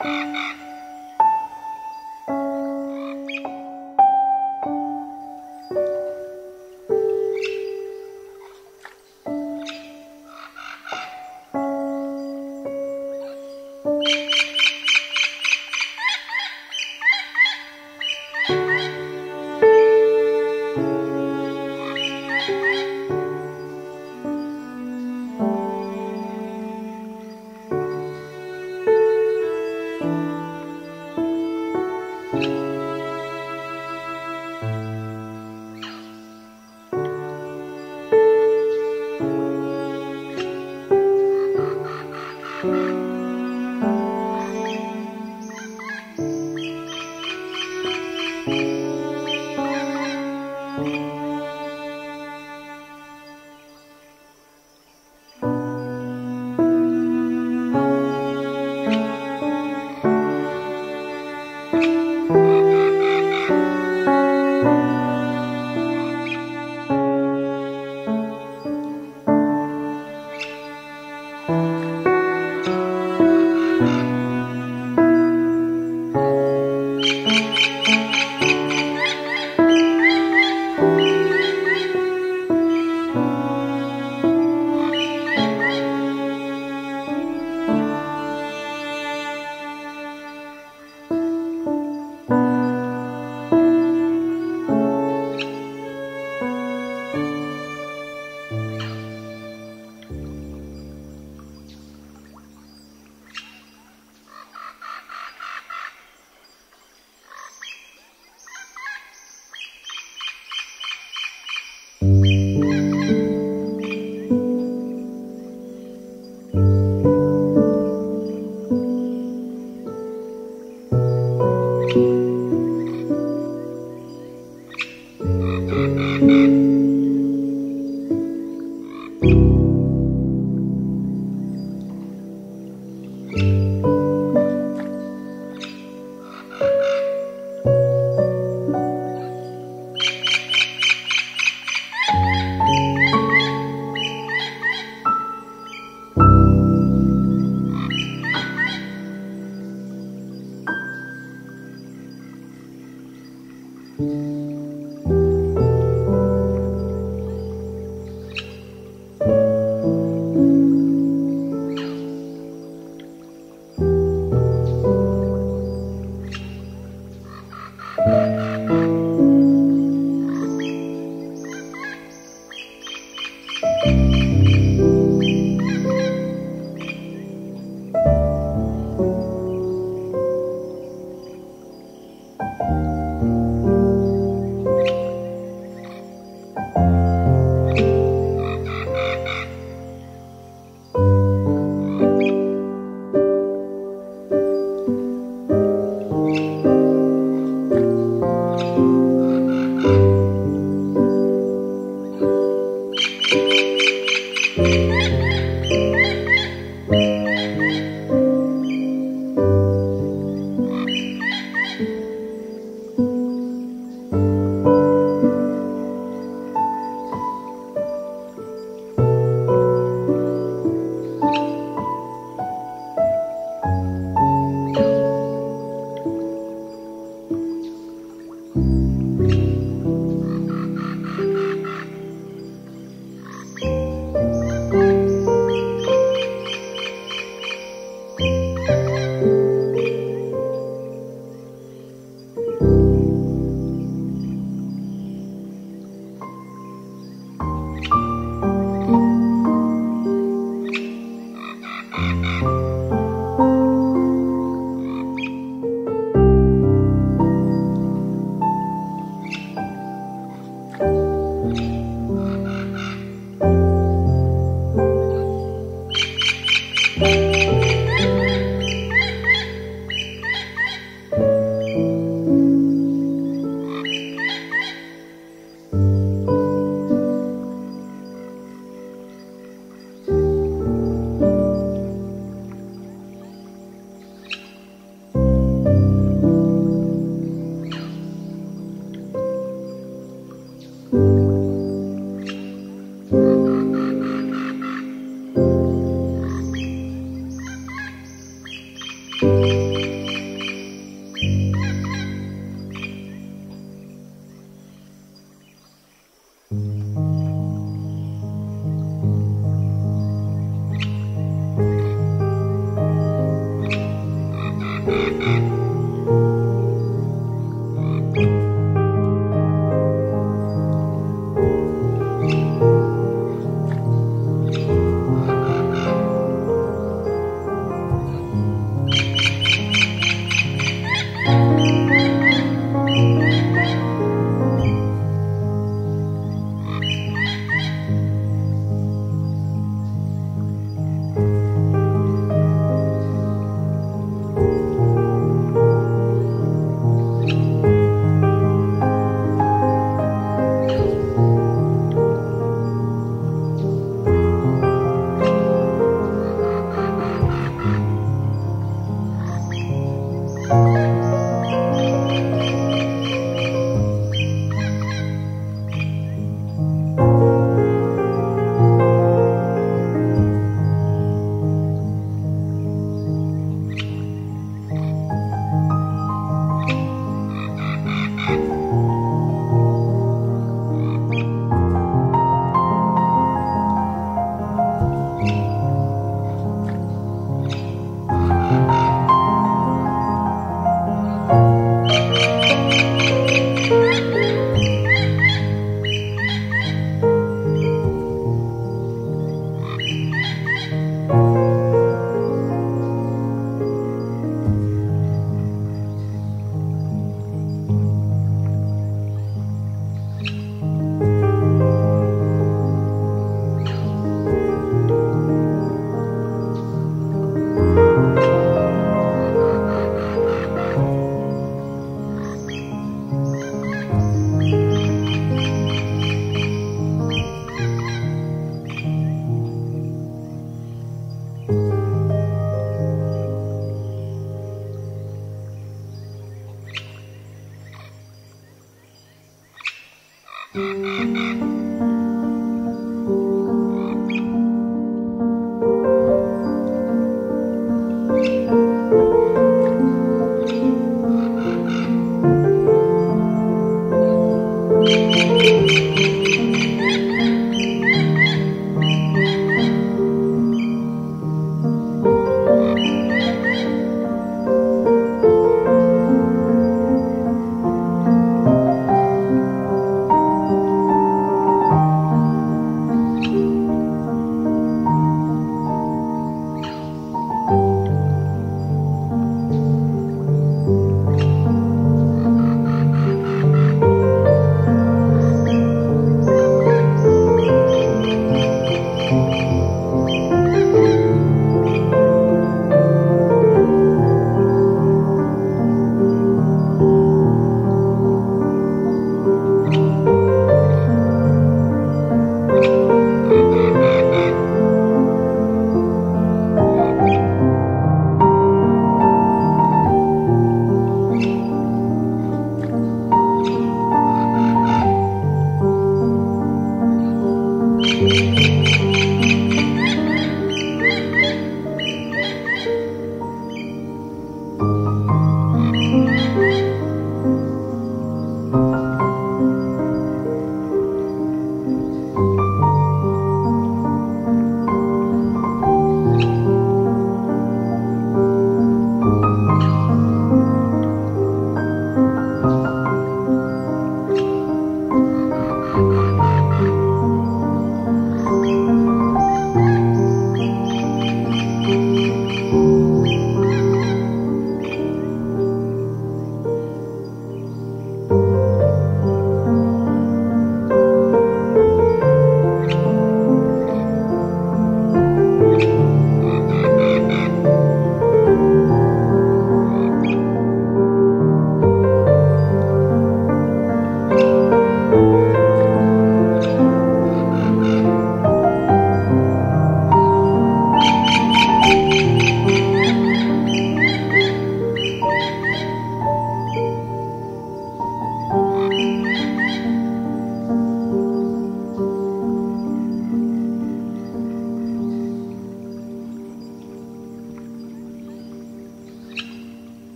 Ha ha ha!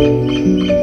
Música